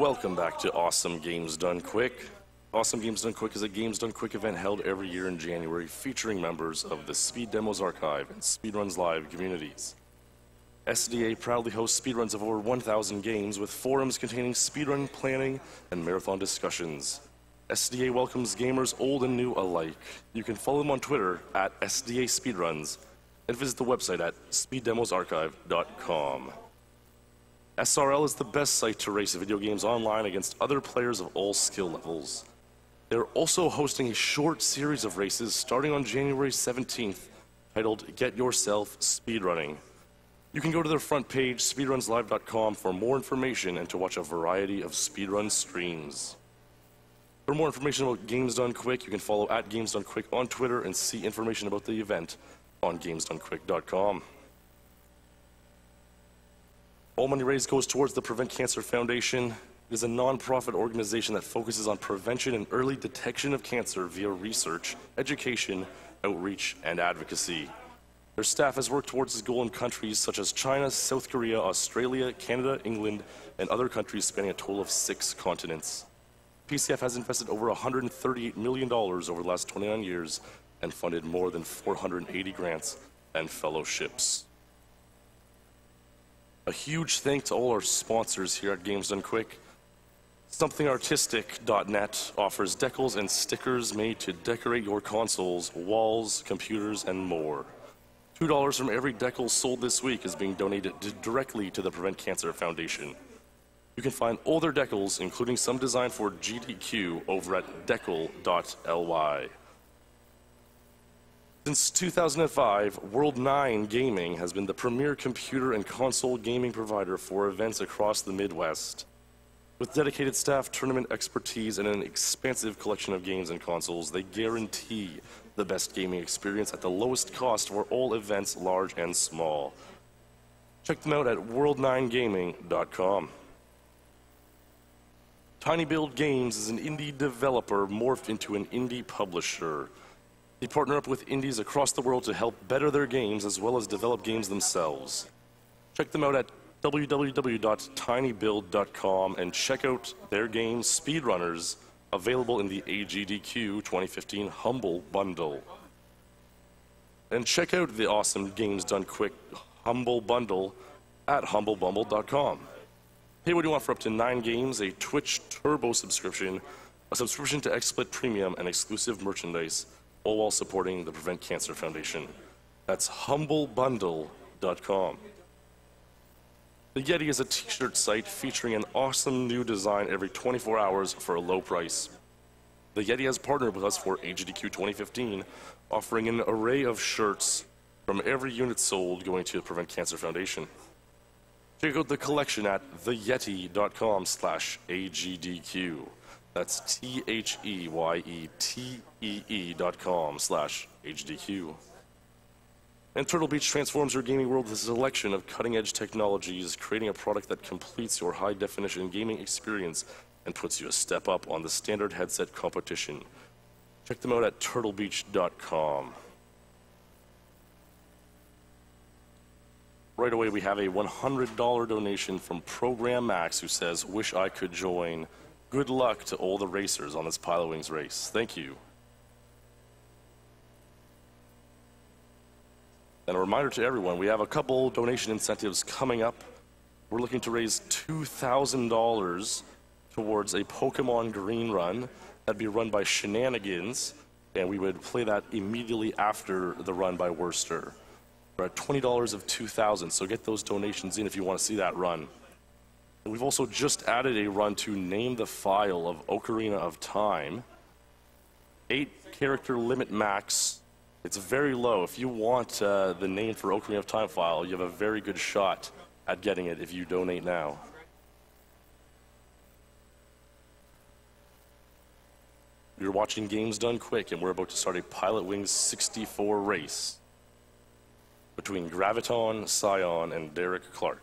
Welcome back to Awesome Games Done Quick. Awesome Games Done Quick is a Games Done Quick event held every year in January featuring members of the Speed Demos Archive and Speedruns Live communities. SDA proudly hosts speedruns of over 1,000 games with forums containing speedrun planning and marathon discussions. SDA welcomes gamers old and new alike. You can follow them on Twitter at SDA Speedruns and visit the website at speeddemosarchive.com. SRL is the best site to race video games online against other players of all skill levels. They're also hosting a short series of races starting on January 17th titled Get Yourself Speedrunning. You can go to their front page, speedrunslive.com, for more information and to watch a variety of speedrun streams. For more information about Games Done Quick, you can follow at Games Done Quick on Twitter and see information about the event on GamesDoneQuick.com. All money raised goes towards the Prevent Cancer Foundation. It is a nonprofit organization that focuses on prevention and early detection of cancer via research, education, outreach, and advocacy. Their staff has worked towards this goal in countries such as China, South Korea, Australia, Canada, England, and other countries spanning a total of six continents. PCF has invested over $138 million over the last 29 years and funded more than 480 grants and fellowships. A huge thank to all our sponsors here at Games Done Quick. SomethingArtistic.net offers decals and stickers made to decorate your consoles, walls, computers, and more. $2 from every decal sold this week is being donated directly to the Prevent Cancer Foundation. You can find all their decals, including some designed for GDQ, over at decal.ly. Since 2005, World 9 Gaming has been the premier computer and console gaming provider for events across the Midwest. With dedicated staff, tournament expertise, and an expansive collection of games and consoles, they guarantee the best gaming experience at the lowest cost for all events, large and small. Check them out at world9gaming.com. Tiny Build Games is an indie developer morphed into an indie publisher. They partner up with indies across the world to help better their games as well as develop games themselves. Check them out at www.tinybuild.com and check out their game Speedrunners, available in the AGDQ 2015 Humble Bundle. And check out the awesome Games Done Quick Humble Bundle at humblebundle.com. Pay what you want for up to nine games, a Twitch Turbo subscription, a subscription to XSplit Premium, and exclusive merchandise all while supporting the Prevent Cancer Foundation. That's humblebundle.com. The Yetee is a t-shirt site featuring an awesome new design every 24 hours for a low price. The Yetee has partnered with us for AGDQ 2015, offering an array of shirts from every unit sold going to the Prevent Cancer Foundation. Check out the collection at theyetee.com slash AGDQ. That's T-H-E-Y-E-T-E-E dot com slash HDQ. And Turtle Beach transforms your gaming world with a selection of cutting-edge technologies, creating a product that completes your high-definition gaming experience and puts you a step up on the standard headset competition. Check them out at turtlebeach.com. Right away, we have a $100 donation from Program Max who says, Wish I could join. Good luck to all the racers on this Pilotwings race. Thank you. And a reminder to everyone, we have a couple donation incentives coming up. We're looking to raise $2,000 towards a Pokemon Green Run. That'd be run by Shenanigans, and we would play that immediately after the run by Worcester. We're at $20 of 2000 so get those donations in if you want to see that run. We've also just added a run to name the file of Ocarina of Time. Eight character limit max. It's very low. If you want uh, the name for Ocarina of Time file, you have a very good shot at getting it if you donate now. You're watching Games Done Quick, and we're about to start a Pilotwings 64 race between Graviton, ciyon, and Derek Clark.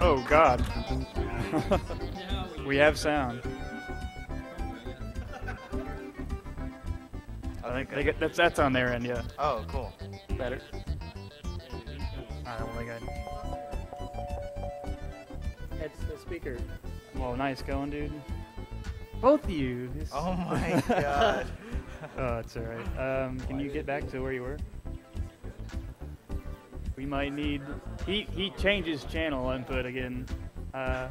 Oh God. we have sound. I think they get, that's that's on their end, yeah. Oh, cool. Better. I don't think I. It's the speaker. Well, nice going, dude. Both of you. This- Oh my god. oh, it's all right. Um, can you get back to where you were? We might need. He he changes channel input again. Uh,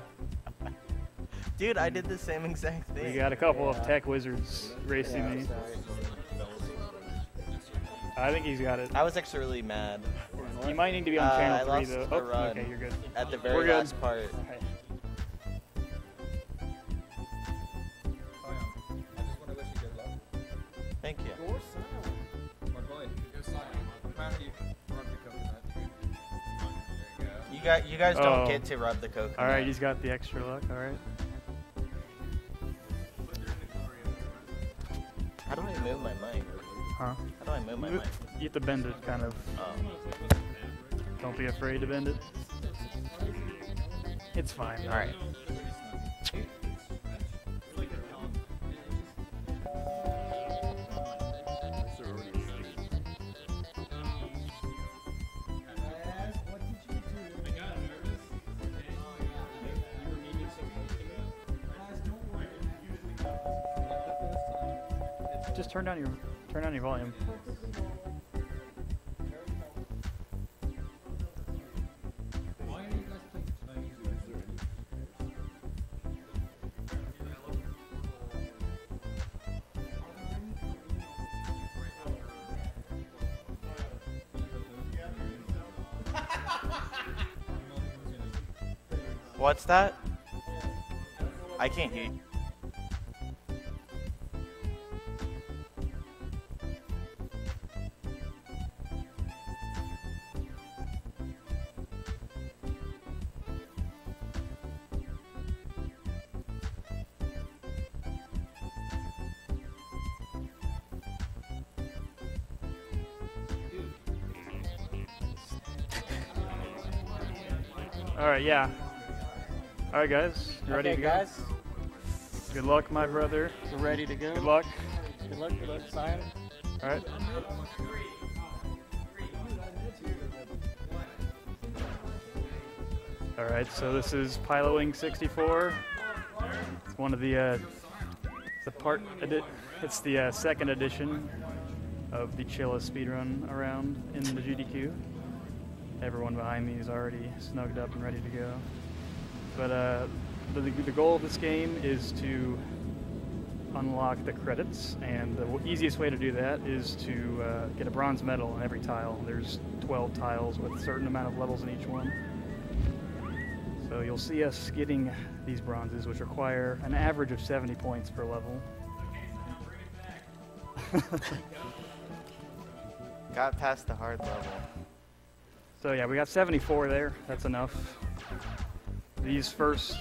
Dude, I did the same exact thing. we got a couple of tech wizards racing Yeah, me. sorry. I think he's got it. I was actually really mad You might need to be on Uh, channel I three lost though. the Oh, run. okay, you're good. at the We're very good. last part. You got you guys don't Oh. get to rub the coconut. All right, he's got the extra luck. All right. How do I move my mic? Huh? How do I move my mic? You have to bend it, kind of. Oh. Don't be afraid to bend it. It's fine. All right. Turn down your turn down your volume. What's that? I can't hear you. Yeah. All right, guys, you ready okay, to go? guys, Good luck, my brother. we're ready to go. Good luck. Good luck. Good luck, Simon. All right. All right, so this is Pilotwings 64. It's one of the uh, the part It's the uh, second edition of the chillest speedrun around in the GDQ. Everyone behind me is already snugged up and ready to go. But uh, the, the goal of this game is to unlock the credits, and the easiest way to do that is to uh, get a bronze medal on every tile. There's 12 tiles with a certain amount of levels in each one. So you'll see us getting these bronzes, which require an average of 70 points per level. Got past the hard level. So yeah, we got 74 there. That's enough. These first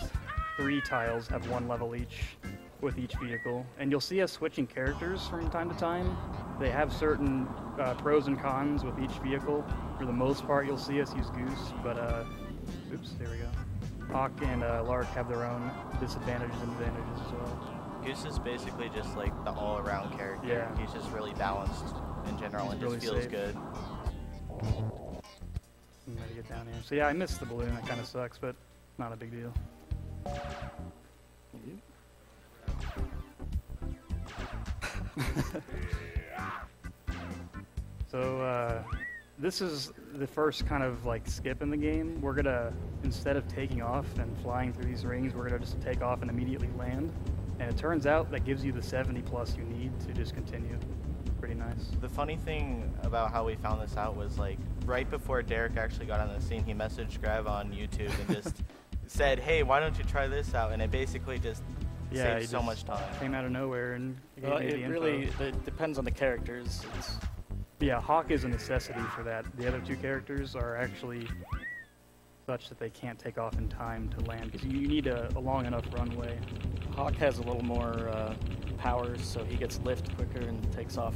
three tiles have one level each with each vehicle, and you'll see us switching characters from time to time. They have certain uh, pros and cons with each vehicle. For the most part, you'll see us use Goose, but uh, oops, there we go. Hawk and uh, Lark have their own disadvantages and advantages as well. Goose is basically just like the all-around character. Yeah. He's just really balanced in general He's and really just feels safe. good. I'm gonna get down here. So yeah, I missed the balloon. That kind of sucks, but not a big deal. so uh, this is the first kind of like skip in the game. We're gonna instead of taking off and flying through these rings, we're gonna just take off and immediately land. And it turns out that gives you the 70 plus you need to just continue. Pretty nice. The funny thing about how we found this out was like right before Derek actually got on the scene, he messaged Grav on YouTube and just said, "Hey, why don't you try this out?" And it basically just Yeah, saved so just much time. Came out of nowhere and gave Well, me the it info. really it depends on the characters. It's, Yeah, Hawk is a necessity for that. The other two characters are actually such that they can't take off in time to land because you need a, a long enough runway. Hawk has a little more uh, power, so he gets lift quicker and takes off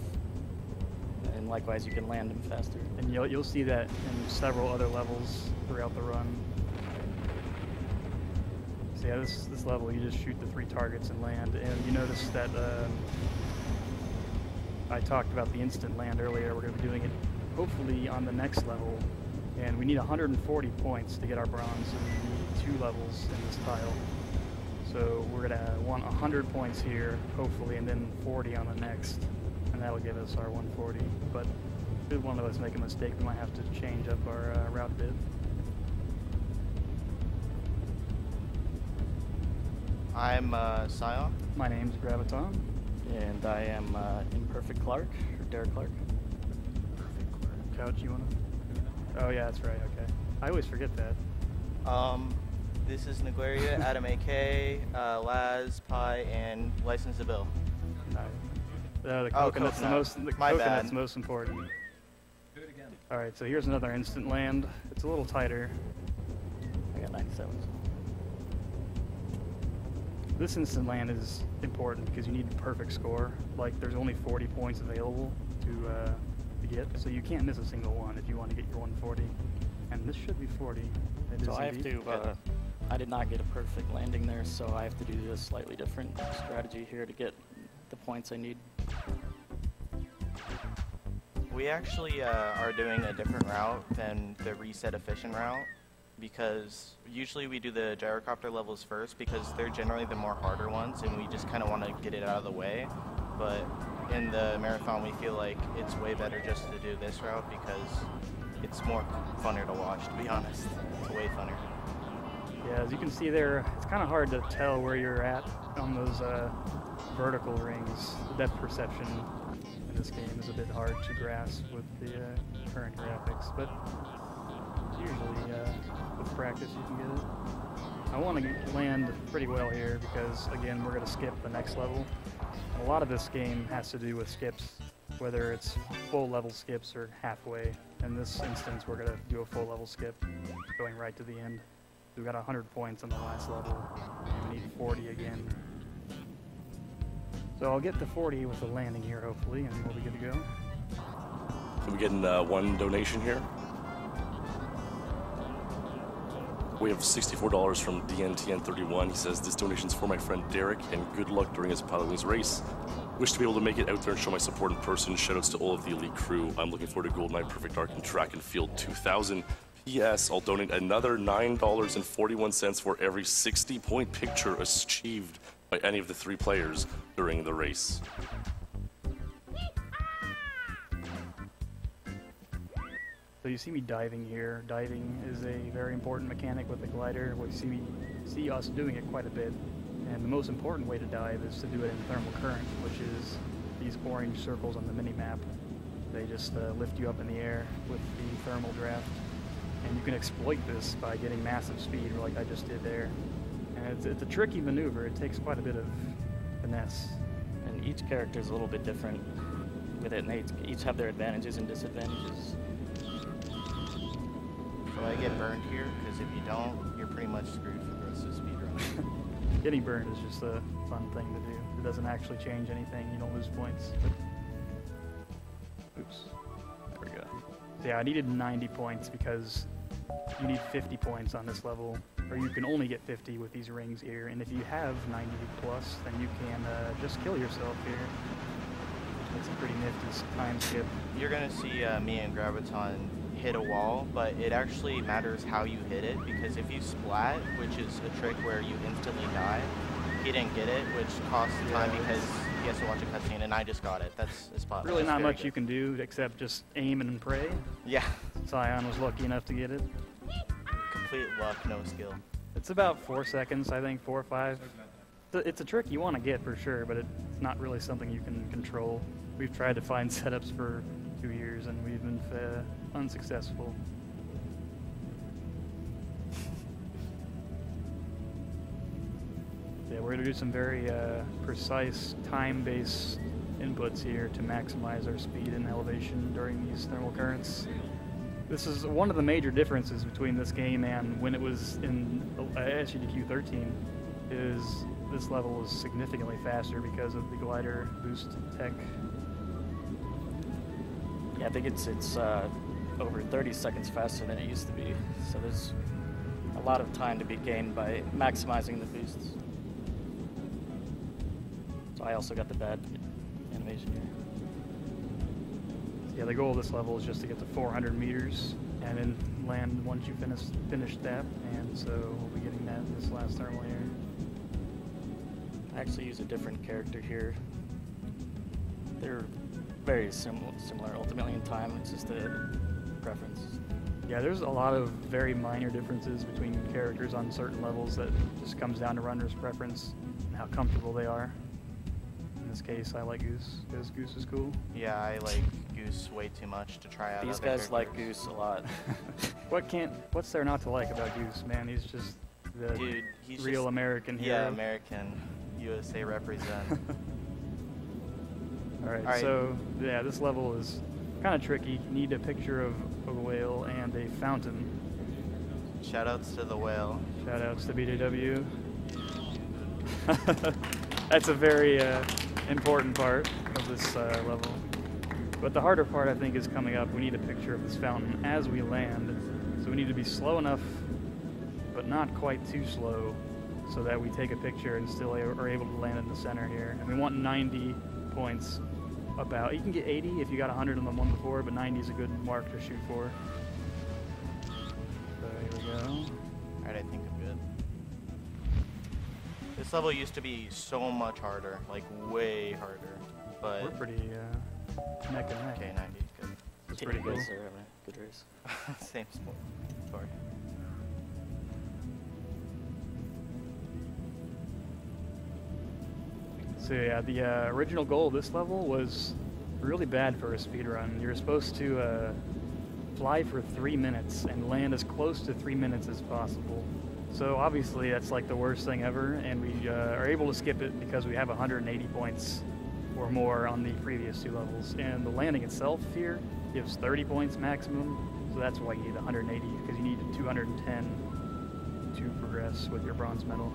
and likewise you can land them faster. And you'll, you'll see that in several other levels throughout the run. So yeah, this, this level, you just shoot the three targets and land. And you notice that um, I talked about the instant land earlier. We're going to be doing it hopefully on the next level. And we need 140 points to get our bronze. Need two levels in this tile. So we're going to want 100 points here, hopefully, and then 40 on the next. And that'll give us our 140. But if one of us make a mistake, we might have to change up our uh, route a bit. I'm uh, ciyon. My name's Graviton. And I am uh, Imperfect Clark, or Derek Clark. Couch, you wanna? Oh yeah, that's right. Okay. I always forget that. Um, this is Naguaria, Adam AK, uh, Laz, Pi, and License to Bill. No. Uh, the Oh, coconut's the most. The My coconut's bad. most important. All right, so here's another instant land. It's a little tighter. I got 97. This instant land is important because you need a perfect score. Like there's only 40 points available to uh, to get, so you can't miss a single one if you want to get your 140. And this should be 40. It So is I have indeed. to, uh, I did not get a perfect landing there, so I have to do a slightly different strategy here to get the points I need. We actually uh, are doing a different route than the reset efficient route because usually we do the gyrocopter levels first because they're generally the more harder ones and we just kind of want to get it out of the way. But in the marathon, we feel like it's way better just to do this route because it's more funner to watch, to be honest. It's way funner. Yeah, as you can see there, it's kind of hard to tell where you're at on those uh, vertical rings. The depth perception in this game is a bit hard to grasp with the uh, current graphics, but usually uh, with practice you can get it. I want to land pretty well here because, again, we're going to skip the next level. A lot of this game has to do with skips, whether it's full level skips or halfway. In this instance, we're going to do a full level skip, going right to the end. We've got 100 points on the last level, and we need 40 again. So I'll get to 40 with the landing here, hopefully, and we'll be good to go. So we getting uh, one donation here. We have $64 from DNTN31. He says, This donation's for my friend Derek, and good luck during his Pilotwings race. Wish to be able to make it out there and show my support in person. Shoutouts to all of the elite crew. I'm looking forward to GoldenEye Perfect Dark and Track and Field 2000. P.S. I'll donate another $9.41 for every 60 point picture achieved by any of the three players during the race. So you see me diving here. Diving is a very important mechanic with the glider. We see me see us doing it quite a bit. And the most important way to dive is to do it in thermal current, which is these orange circles on the mini map. They just uh, lift you up in the air with the thermal draft. And you can exploit this by getting massive speed, like I just did there. And it's, it's a tricky maneuver. It takes quite a bit of finesse. And each character is a little bit different with it, and they each have their advantages and disadvantages. So I get burned here because if you don't, you're pretty much screwed for the rest of the speedrun. Getting burned is just a fun thing to do. It doesn't actually change anything. You don't lose points. Oops. There we go. So yeah, I needed 90 points because you need 50 points on this level, or you can only get 50 with these rings here. And if you have 90 plus, then you can uh, just kill yourself here. It's a pretty nifty time skip. You're gonna see uh, me and Graviton hit a wall, but it actually matters how you hit it because if you splat, which is a trick where you instantly die, he didn't get it, which costs time because he has to watch a cutscene, and I just got it. That's a spot. Really that's not much good. you can do except just aim and pray. Yeah, ciyon was lucky enough to get it. Complete luck, no skill. It's about four seconds, I think, four or five. It's a, it's a trick you want to get for sure, but it's not really something you can control. We've tried to find setups for two years and we've been uh, unsuccessful. Yeah, we're going to do some very uh, precise time-based inputs here to maximize our speed and elevation during these thermal currents. This is one of the major differences between this game and when it was in uh, SGDQ 13 is this level is significantly faster because of the glider boost tech. Yeah, I think it's it's uh, over 30 seconds faster than it used to be. So there's a lot of time to be gained by maximizing the boosts. So I also got the bad animation here. Yeah, the goal of this level is just to get to 400 meters and then land once you finish finish that. And so we'll be getting that in this last thermal here. I actually use a different character here. They're very similar, similar ultimately in time. It's just a preference. Yeah, there's a lot of very minor differences between characters on certain levels that just comes down to runner's preference and how comfortable they are. In this case, I like Goose because Goose is cool. Yeah, I like Goose way too much to try out. These other guys like. Goose a lot. what can't? What's there not to like about Goose, man? He's just the Dude, he's real just, American hero. Yeah, American. USA represent. All right, Alright. so yeah, this level is kind of tricky. You need a picture of a whale and a fountain. Shoutouts to the whale. Shout outs to BJW. That's a very uh, important part of this uh, level. But the harder part, I think, is coming up. We need a picture of this fountain as we land. So we need to be slow enough, but not quite too slow, so that we take a picture and still are able to land in the center here. And we want 90 points about. You can get 80 if you got 100 on the one before, but 90 is a good mark to shoot for. So here we go. Alright, I think I'm good. This level used to be so much harder, like way harder. But We're pretty uh, neck and neck. okay, 90 is good. That's pretty good. cool. guys are good race. Same sport. Sorry. So yeah, the uh, original goal of this level was really bad for a speed run. You're supposed to uh, fly for three minutes and land as close to three minutes as possible. So obviously that's like the worst thing ever, and we uh, are able to skip it because we have 180 points or more on the previous two levels. And the landing itself here gives 30 points maximum, so that's why you need 180 because you need 210 to progress with your bronze medal.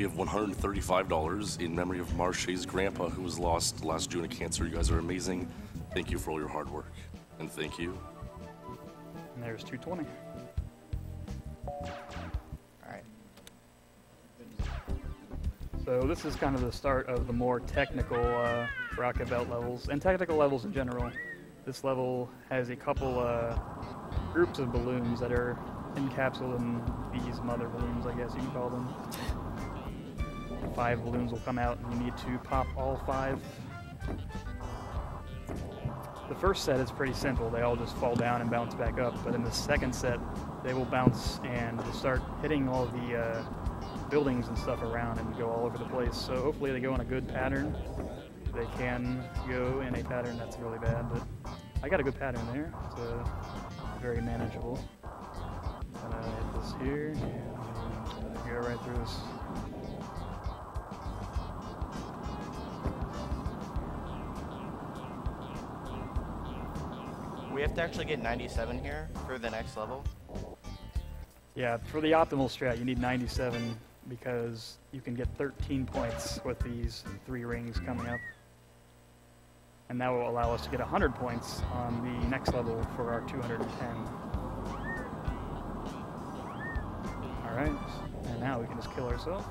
We have $135 in memory of Marche's grandpa who was lost last June of cancer. You guys are amazing. Thank you for all your hard work. And thank you. And there's 220. Alright. So this is kind of the start of the more technical uh, rocket belt levels and technical levels in general. This level has a couple uh, groups of balloons that are encapsulated in these mother balloons, I guess you can call them. Five balloons will come out, and you need to pop all five. The first set is pretty simple. They all just fall down and bounce back up. But in the second set, they will bounce and start hitting all the uh, buildings and stuff around and go all over the place. So hopefully they go in a good pattern. They can go in a pattern that's really bad, but I got a good pattern there. It's uh, very manageable. Gonna hit this here and go right through this. We have to actually get 97 here for the next level. Yeah, for the optimal strat, you need 97 because you can get 13 points with these three rings coming up. And that will allow us to get 100 points on the next level for our 210. Alright, and now we can just kill ourselves.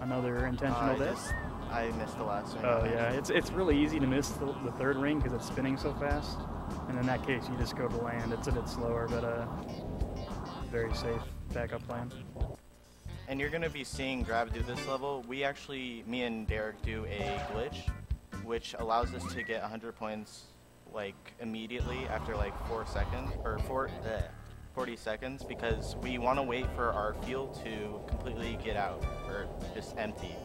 Another intentional Uh, death. I missed the last ring. Oh yeah, it's it's really easy to miss the, the third ring because it's spinning so fast. And in that case, you just go to land. It's a bit slower, but uh, very safe backup plan. And you're gonna be seeing Grav do this level. We actually, me and Derek do a glitch, which allows us to get 100 points like immediately after like four seconds or four, bleh, 40 seconds because we want to wait for our field to completely get out or just empty.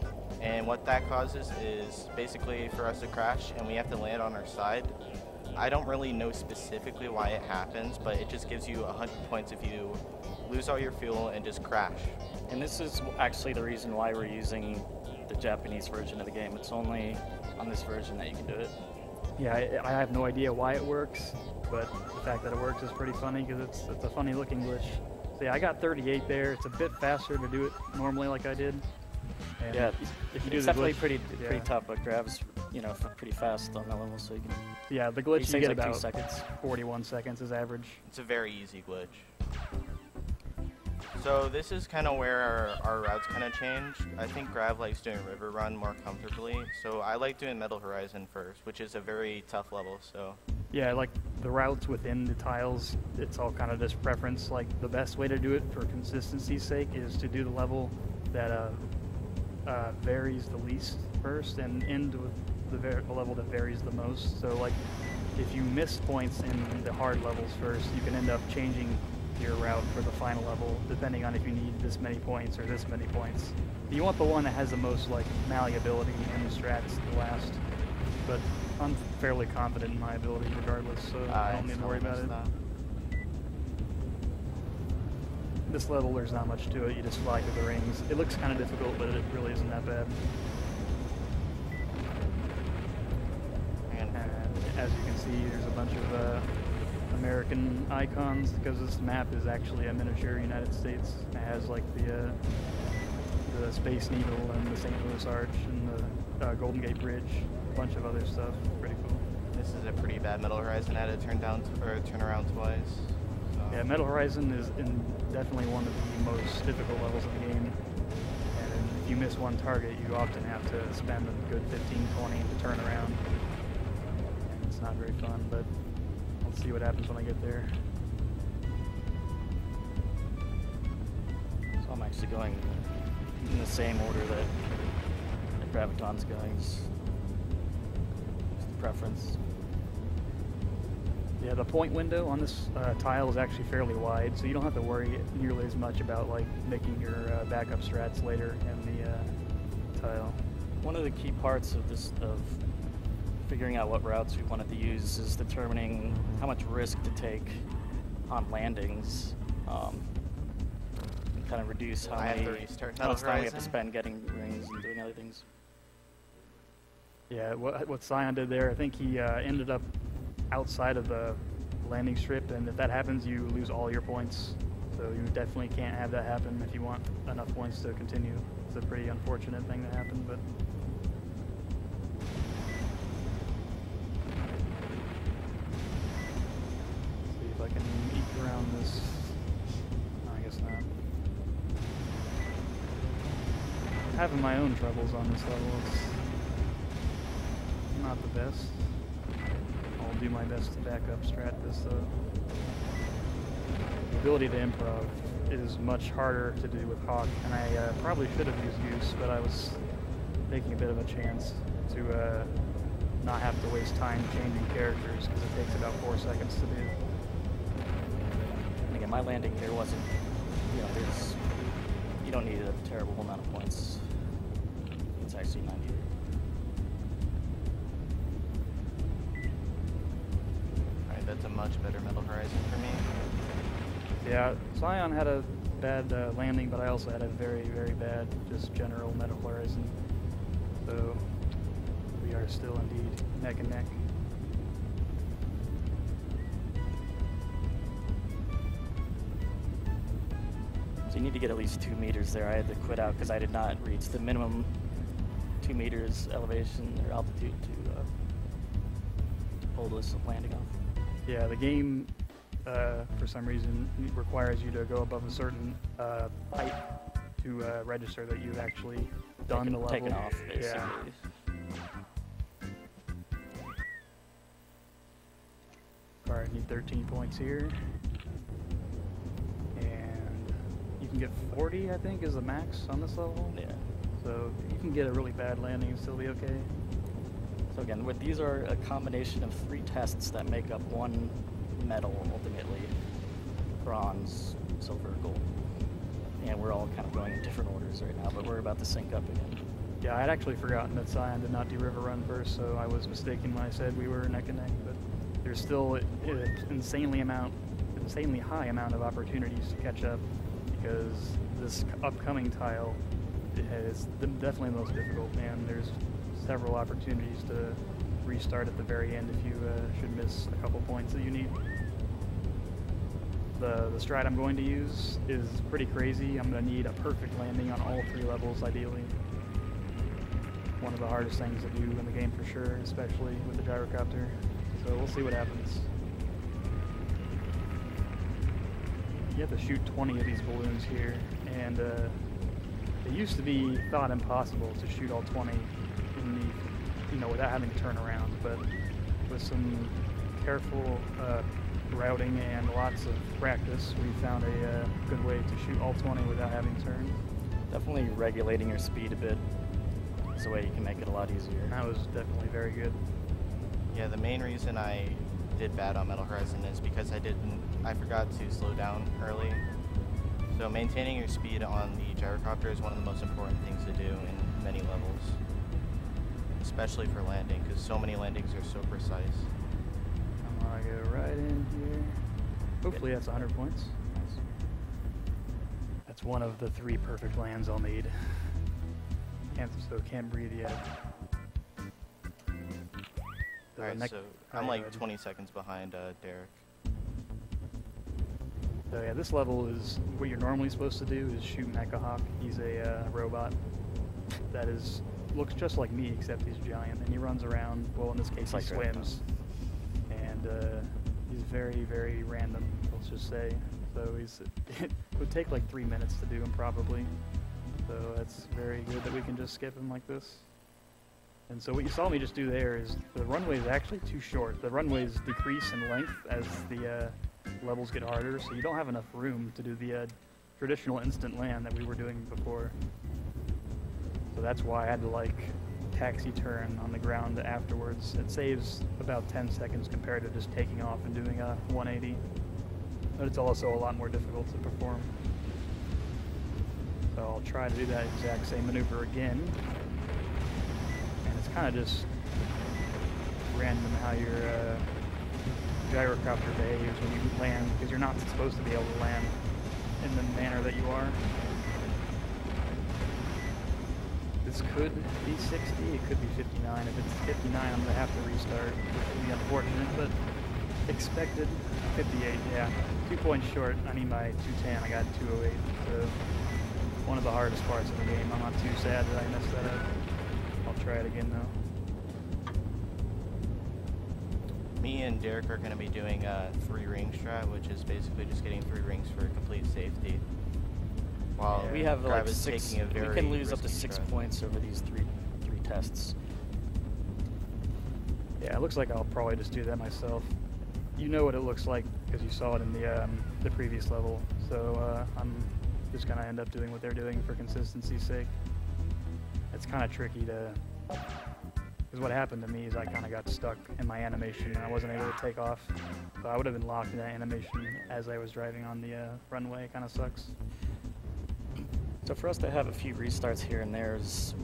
And what that causes is basically for us to crash and we have to land on our side. I don't really know specifically why it happens, but it just gives you 100 points if you lose all your fuel and just crash. And this is actually the reason why we're using the Japanese version of the game. It's only on this version that you can do it. Yeah, I, I have no idea why it works, but the fact that it works is pretty funny because it's it's a funny looking glitch. So yeah, I got 38 there. It's a bit faster to do it normally like I did. And Yeah, if you do it's the definitely glitch- pretty yeah. pretty tough, but grabs you know pretty fast on that level, so you can. Yeah, the glitch you takes get like two about seconds. 41 seconds is average. It's a very easy glitch. So this is kind of where our, our routes kind of change. I think Grav likes doing River Run more comfortably, so I like doing Metal Horizon first, which is a very tough level. So Yeah, like the routes within the tiles, it's all kind of just preference. Like the best way to do it for consistency's sake is to do the level that uh, uh, varies the least first and end with the, the level that varies the most. So like if you miss points in the hard levels first, you can end up changing your route for the final level depending on if you need this many points or this many points. You want the one that has the most like malleability and the strats to last. But I'm fairly confident in my ability regardless, so I uh, don't need to worry about it. that. This level, there's not much to it. You just fly through the rings. It looks kind of difficult, but it really isn't that bad. And as you can see, there's a bunch of uh, American icons because this map is actually a miniature United States. It has like the uh, the Space Needle and the St. Louis Arch and the uh, Golden Gate Bridge, a bunch of other stuff. Pretty cool. this is a pretty bad Metal Horizon. I had to turn down or turn around twice. Yeah, Metal Horizon is in definitely one of the most difficult levels of the game. And if you miss one target, you often have to spend a good 15, 20 to turn around. And it's not very fun, but I'll see what happens when I get there. So I'm actually going in the same order that, Graviton's going. Just, preference. Yeah, the point window on this uh, tile is actually fairly wide, so you don't have to worry nearly as much about like making your uh, backup strats later in the uh, tile. One of the key parts of this of figuring out what routes we wanted to use is determining how much risk to take on landings. Um, and kind of reduce how I many how much time we have to spend getting rings and doing other things. Yeah, what, what ciyon did there, I think he uh, ended up outside of the landing strip, and if that happens, you lose all your points. So you definitely can't have that happen if you want enough points to continue. It's a pretty unfortunate thing that happened, but see if I can eke around this. I guess not. Having my own troubles on this level. It's not the best. Do my best to back up strat this though. The ability to improv is much harder to do with Hawk, and I uh, probably should have used Goose, but I was taking a bit of a chance to uh, not have to waste time changing characters because it takes about four seconds to do. And again, my landing here wasn't, you know, there's, you don't need a terrible amount of points. It's actually 90. Yeah, ciyon had a bad uh, landing, but I also had a very, very bad just general Metal Horizon. So we are still indeed neck and neck. So you need to get at least two meters there. I had to quit out because I did not reach the minimum two meters elevation or altitude to, uh, to pull this landing off. Yeah, the game, uh, for some reason, requires you to go above a certain uh, height to uh, register that you've actually done the level. Taken off, basically. Yeah. All right, need 13 points here. And you can get 40, I think, is the max on this level. Yeah. So you can get a really bad landing and still be okay. So again, with, these are a combination of three tests that make up one medal ultimately: bronze, silver, gold. And we're all kind of going in different orders right now, but we're about to sync up again. Yeah, I'd actually forgotten that ciyon did not do River Run first, so I was mistaken when I said we were neck and neck. But there's still an insanely amount, insanely high amount of opportunities to catch up because this upcoming tile is definitely the most difficult. Man, there's several opportunities to restart at the very end if you uh, should miss a couple points that you need. The, the stride I'm going to use is pretty crazy. I'm going to need a perfect landing on all three levels, ideally. One of the hardest things to do in the game for sure, especially with the gyrocopter. So we'll see what happens. You have to shoot 20 of these balloons here, and uh, it used to be thought impossible to shoot all 20 in the, you know, without having to turn around. But with some careful uh, routing and lots of practice, we found a uh, good way to shoot all 20 without having to turn. Definitely regulating your speed a bit is a way you can make it a lot easier. And that was definitely very good. Yeah, the main reason I did bad on Metal Horizon is because I didn't, I forgot to slow down early. So maintaining your speed on the gyrocopter is one of the most important things to do in many levels, especially for landing, because so many landings are so precise. Go right in here. Hopefully that's 100 points. That's one of the three perfect lands I'll need. Can't, so can't breathe yet. Alright, so I'm like 20 seconds behind uh, Derek. So yeah, this level is what you're normally supposed to do is shoot Meca Hawk. He's a uh, robot that is looks just like me except he's giant and he runs around. Well, in this case, he Like swims, and uh, he's very very random. Let's just say. So he's it would take like three minutes to do him probably. So that's very good that we can just skip him like this. And so what you saw me just do there is the runway is actually too short. The runways decrease in length as the uh, levels get harder, so you don't have enough room to do the uh, traditional instant land that we were doing before. So that's why I had to like taxi turn on the ground afterwards. It saves about 10 seconds compared to just taking off and doing a 180. But it's also a lot more difficult to perform. So I'll try to do that exact same maneuver again. And it's kind of just random how your uh, gyrocopter behaves when you land, because you're not supposed to be able to land in the manner that you are. This could be 60, it could be 59. If it's 59, I'm going to have to restart, which would be unfortunate, but expected 58, yeah. Two points short. I need my 210. I got 208. So one of the hardest parts of the game. I'm not too sad that I messed that up. I'll try it again though. Me and Derek are going to be doing a three ring strat, which is basically just getting three rings for complete safety. While we have like six. taking a We can lose up to six strat. points over these three three tests. Yeah, it looks like I'll probably just do that myself. You know what it looks like because you saw it in the um, the previous level. So uh, I'm just gonna end up doing what they're doing for consistency's sake. It's kind of tricky to. Because what happened to me is I kind of got stuck in my animation and I wasn't able to take off. So I would have been locked in that animation as I was driving on the uh, runway. Kind of sucks. So for us to have a few restarts here and there is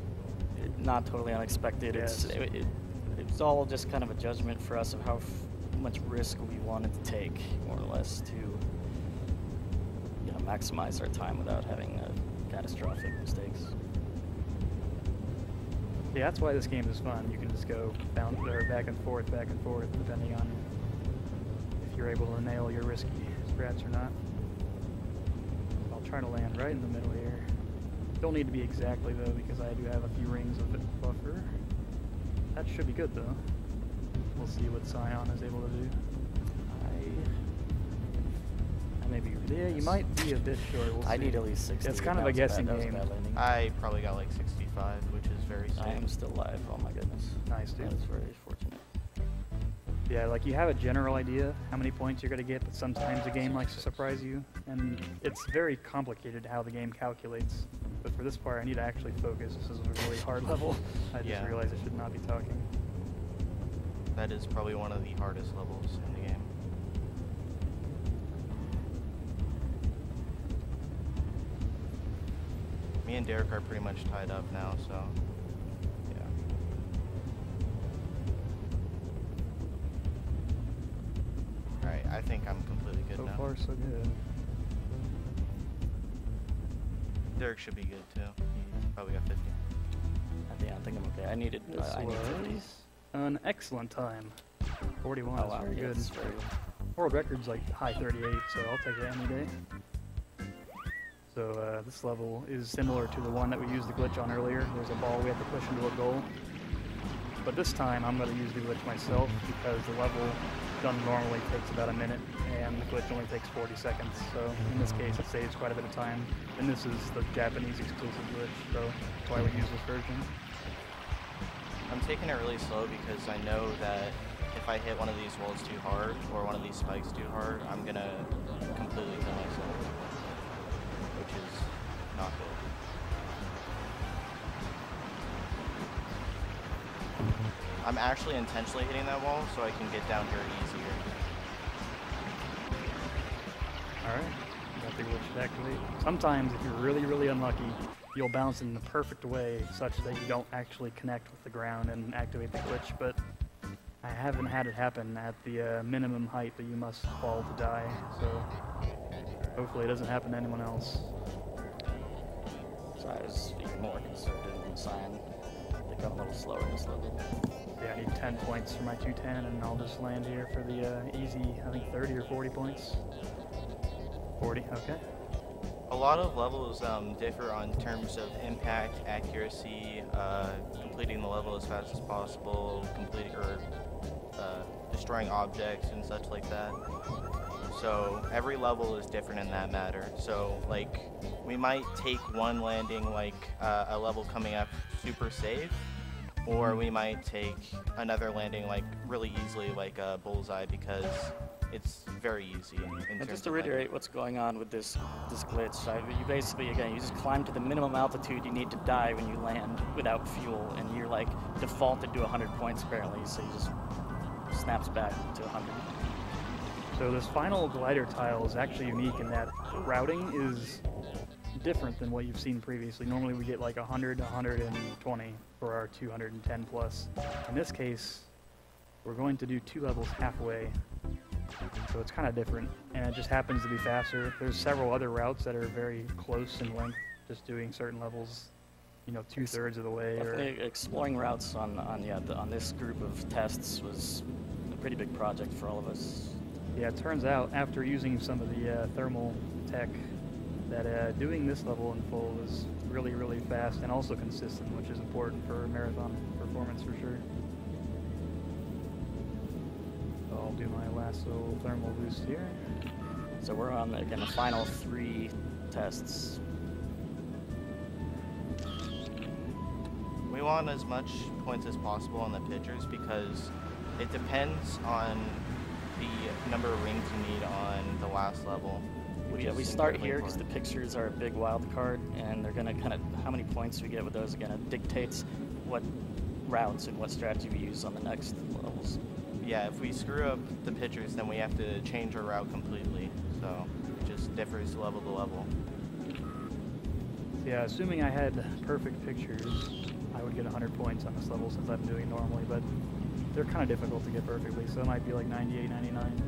not totally unexpected. It's it, it, it's all just kind of a judgment for us of how f- much risk we wanted to take, more or less, to you know maximize our time without having uh, catastrophic mistakes. Yeah, that's why this game is fun. You can just go bound or back and forth, back and forth, depending on if you're able to nail your risky strats or not. I'll try to land right in the middle here. Don't need to be exactly though, because I do have a few rings of it buffer. That should be good though. We'll see what ciyon is able to do. I, I may be. Yeah, you might be a bit short. We'll I see. need at least 60. It's kind of a was bad- guessing game. I probably got like 65, which is very safe. I am still alive. Oh my goodness. Nice, dude. That is very fortunate. Yeah, like you have a general idea how many points you're going to get, but sometimes the game likes to surprise you, and it's very complicated how the game calculates. But for this part, I need to actually focus. This is a really hard level. I just Yeah. realized I should not be talking. That is probably one of the hardest levels in the game. Me and Derek are pretty much tied up now, so yeah. Alright, I think I'm completely good so now. far, so good. Derek should be good too. He probably got 50. I Yeah, I think I'm okay. I needed. Uh, This I need 50. was an excellent time. 41 Oh is wow, very yeah, good. it's very- World record's like high 38, so I'll take it any day. So uh, this level is similar to the one that we used the glitch on earlier. There's a ball we have to push into a goal. But this time I'm going to use the glitch myself because the level done normally takes about a minute and the glitch only takes 40 seconds. So in this case it saves quite a bit of time. And this is the Japanese exclusive glitch, so that's why we use this version. I'm taking it really slow because I know that if I hit one of these walls too hard or one of these spikes too hard, I'm gonna completely kill myself, which is not good. I'm actually intentionally hitting that wall so I can get down here easier. The glitch. Sometimes, if you're really, really unlucky, you'll bounce in the perfect way such that you don't actually connect with the ground and activate the glitch, but I haven't had it happen at the uh, minimum height that you must fall to die, so hopefully it doesn't happen to anyone else. So I was even more conservative than ciyon. They got a little slower this level. Yeah, I need 10 points for my 210, and I'll just land here for the uh, easy, I think 30 or 40 points. 40, okay. A lot of levels um, differ on terms of impact, accuracy, uh, completing the level as fast as possible, completing or uh, destroying objects and such like that. So every level is different in that matter. So like we might take one landing like uh, a level coming up super safe, or we might take another landing like really easily like a bullseye because it's very easy. In, in And terms just to of landing. reiterate what's going on with this this glitch, I, you basically again you just climb to the minimum altitude you need to die when you land without fuel, and you're like defaulted to 100 points apparently, so you just snaps back to 100. So this final glider tile is actually unique in that routing is different than what you've seen previously. Normally we get like 100, 120 for our 210 plus. In this case, we're going to do two levels halfway. So it's kind of different, and it just happens to be faster. There's several other routes that are very close in length, just doing certain levels, you know, two thirds of the way. Or exploring routes on on yeah the, on this group of tests was a pretty big project for all of us. Yeah, it turns out after using some of the uh, thermal tech that uh, doing this level in full was really, really fast and also consistent, which is important for marathon performance for sure. I'll do my last little thermal boost here. So we're on again the final three tests. We want as much points as possible on the pitchers because it depends on the number of rings you need on the last level. which Yeah, we start here because the pictures are a big wild card, and they're gonna kind of how many points we get with those again. It dictates what routes and what strategy we use on the next levels. Yeah, if we screw up the pitchers, then we have to change our route completely. So it just differs level to level. Yeah, assuming I had perfect pictures, I would get 100 points on this level since I'm doing it normally, but they're kind of difficult to get perfectly, so it might be like 98, 99.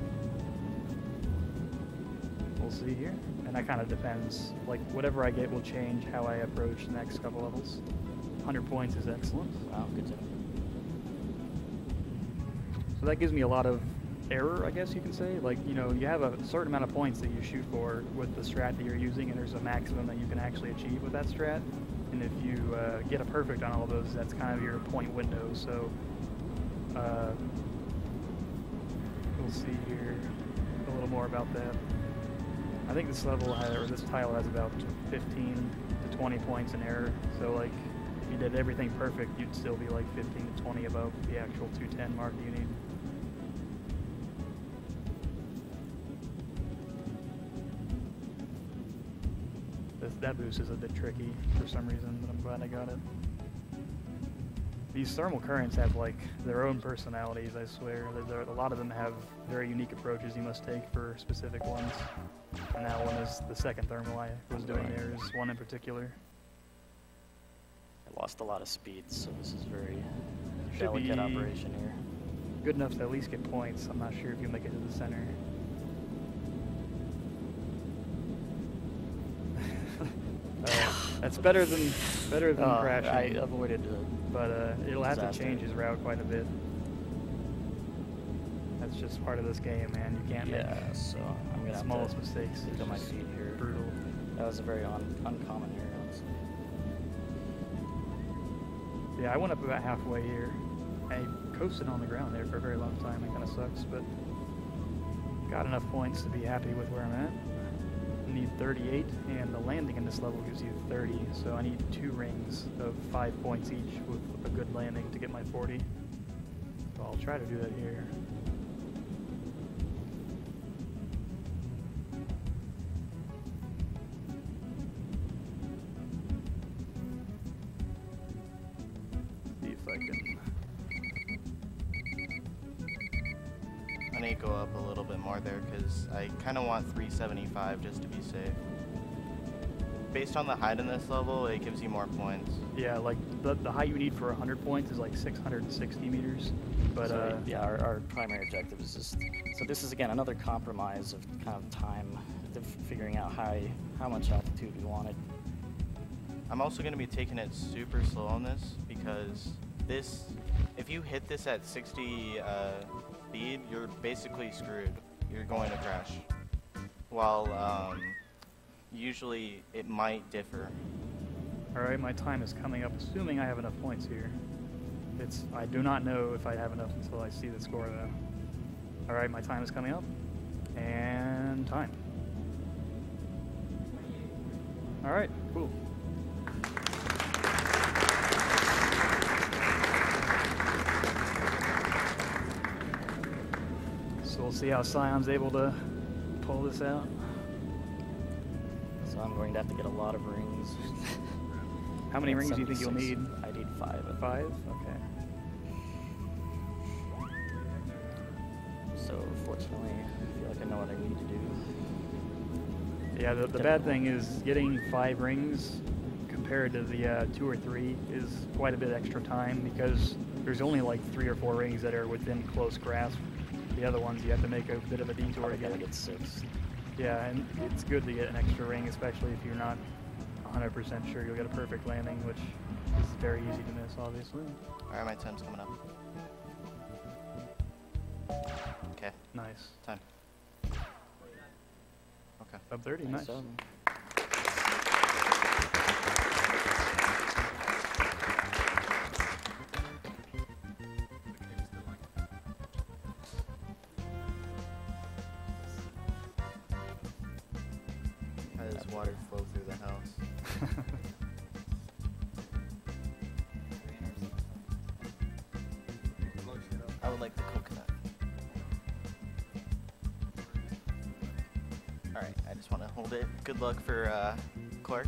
We'll see here. And that kind of depends. Like, whatever I get will change how I approach the next couple levels. 100 points is excellent. Wow, good job. So that gives me a lot of error, I guess you can say. Like, you know, you have a certain amount of points that you shoot for with the strat that you're using, and there's a maximum that you can actually achieve with that strat. And if you uh, get a perfect on all those, that's kind of your point window. So, uh, we'll see here a little more about that. I think this level has, or this tile has about 15 to 20 points in error. So, like, if you did everything perfect, you'd still be like 15 to 20 above the actual 210 mark you need. That boost is a bit tricky for some reason, but I'm glad I got it. These thermal currents have like their own personalities, I swear. There, a lot of them have very unique approaches you must take for specific ones. And that one is the second thermal I was doing there is one in particular. I lost a lot of speed, so this is very Should delicate operation here. Good enough to at least get points. I'm not sure if you'll make it to the center. That's better than better than Uh, crashing. I avoided. Uh, but uh, it'll have to change his route quite a bit. That's just part of this game, man. You can't yeah, make so I'm gonna the smallest mistakes. on my feet here. Brutal. That was a very un- uncommon area. Yeah, I went up about halfway here. I coasted on the ground there for a very long time. It kind of sucks, but got enough points to be happy with where I'm at. Need 38, and the landing in this level gives you 30, so I need two rings of five points each with a good landing to get my 40. So I'll try to do that here. See if I can. I need to go up a little bit more there because I kind of want 375 just to be safe. Based on the height in this level, it gives you more points. Yeah, like the, the height you need for 100 points is like 660 meters. But so, uh, yeah, our, our primary objective is just. So this is again another compromise of kind of time, of figuring out how how much altitude we wanted. I'm also going to be taking it super slow on this because this, if you hit this at 60 uh, speed, you're basically screwed. You're going to crash. While um, usually it might differ. all right, my time is coming up, assuming I have enough points here. It's I do not know if I have enough until I see the score though. All right, my time is coming up, and time. All right, cool. See how ciyon's able to pull this out. So I'm going to have to get a lot of rings. How many rings do you think you'll need? I need five. Five? Okay. So fortunately, I feel like I know what I need to do. Yeah, the, the bad thing is getting five rings compared to the uh, two or three is quite a bit extra time because there's only like three or four rings that are within close grasp. The other ones you have to make a bit of a detour I to get. get six. Yeah, and it's good to get an extra ring, especially if you're not 100% sure you'll get a perfect landing, which is very easy to miss, obviously. Alright, my time's coming up. Okay, Nice. time. Okay. Sub 30, nice. job. Hold it. Good luck for uh, Clark.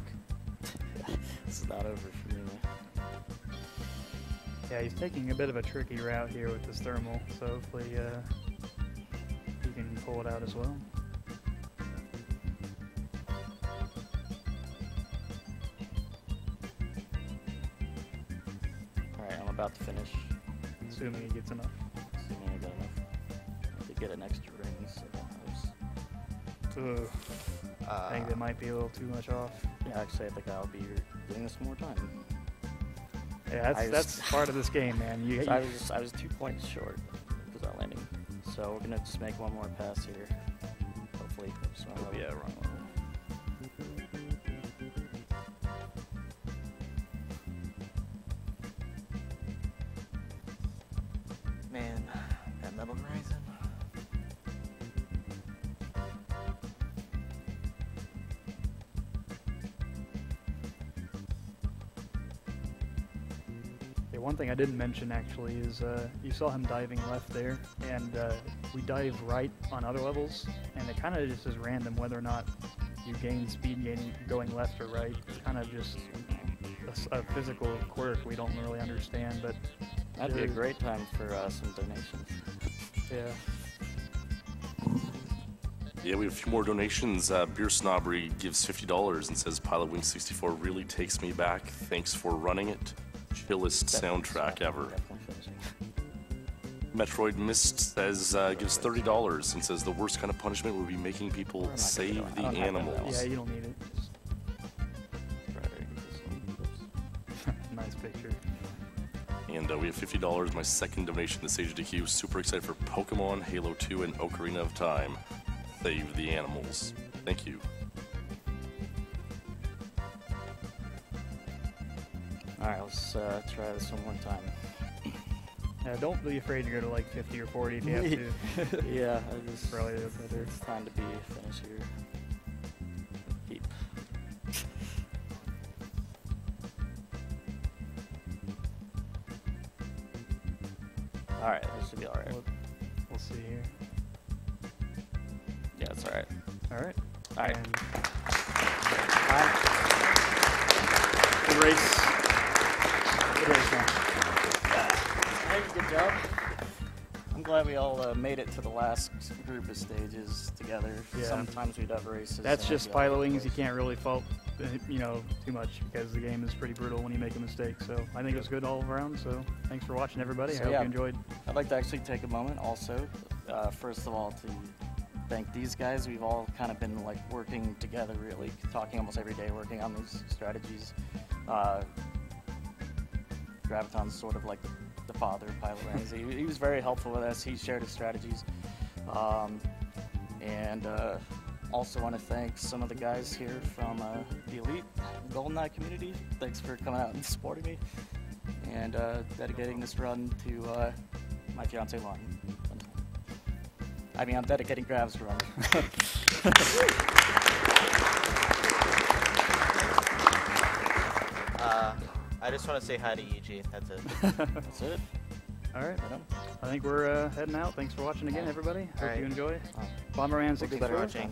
This is not over for me. Yeah, he's taking a bit of a tricky route here with this thermal, so hopefully uh, he can pull it out as well. Alright, I'm about to finish. Assuming he gets enough. Assuming I got enough to get an extra ring, so I was, Ugh, I think that might be a little too much off. yeah, actually I think I'll be doing this more time. Yeah, that's I was- that's part of this game, man. You, So I was I was two points short because that landing. So we're gonna just make one more pass here. Hopefully, just wrong level. yeah, wrong level. One thing I didn't mention actually is uh, you saw him diving left there, and uh, we dive right on other levels, and it kind of just is random whether or not you gain speed gain going left or right. It's kind of just a physical quirk we don't really understand, but That'd be a great time for uh, some donations. Yeah. Yeah, we have a few more donations. Uh, Beer Snobbery gives $50 and says Pilot Wing 64 really takes me back. Thanks for running it. Chillest soundtrack ever. Metroid Mist says uh, gives $30 and says the worst kind of punishment would be making people save the don't have that animals. Yeah, you don't need it. Right, picture. And uh, we have $50, my second donation to Sage DQ. Super excited for Pokemon, Halo 2, and Ocarina of Time. Save the animals. Thank you. All right, let's uh, try this one more time. Yeah, don't be afraid to go to like 50 or 40 if you have to. yeah, I just Probably the better. it's time to be finished here. Keep. All right, this should be all right. We'll, we'll see here. Yeah, it's all right. All right. All right. And glad we all uh, made it to the last group of stages together. Yeah. Sometimes we'd have races. That's just we'd be all over Pilo the Wings. You can't really fault, uh, you know, too much because the game is pretty brutal when you make a mistake. So I think it was good all around. So thanks for watching, everybody. So, I hope yeah. you enjoyed. I'd like to actually take a moment also, uh, first of all, to thank these guys. We've all kind of been like working together, really, talking almost every day, working on these strategies. Uh, Graviton's sort of like the father Pilot Rings. he, he was very helpful with us. He shared his strategies. Um, and uh, also want to thank some of the guys here from uh, the Elite GoldenEye community. Thanks for coming out and supporting me and uh, dedicating this run to uh, my fiance Lauren. I mean, I'm dedicating Grav's run. I just want to say hi to EG. That's it. That's it. All right. I think we're uh, heading out. Thanks for watching again, everybody. Hope right. you enjoy. Uh, Bomberman We'll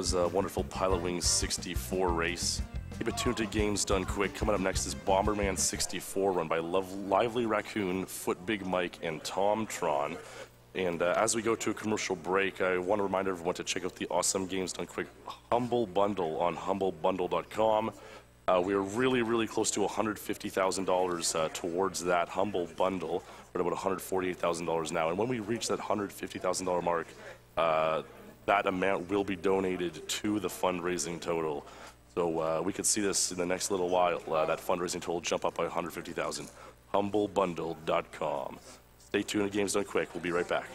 was a wonderful Pilotwings 64 race. To Games Done Quick. Coming up next is Bomberman 64, run by Lov- Lively Raccoon, Foot Big Mike, and Tom Tron. And uh, as we go to a commercial break, I want to remind everyone to check out the awesome Games Done Quick Humble Bundle on humblebundle.com. Uh, we are really, really close to $150,000 uh, towards that Humble Bundle. We're at about $148,000 now. And when we reach that $150,000 mark, uh, that amount will be donated to the fundraising total. So uh, we could see this in the next little while, uh, that fundraising total jump up by 150,000. Humblebundle.com. Stay tuned to Games Done Quick. We'll be right back.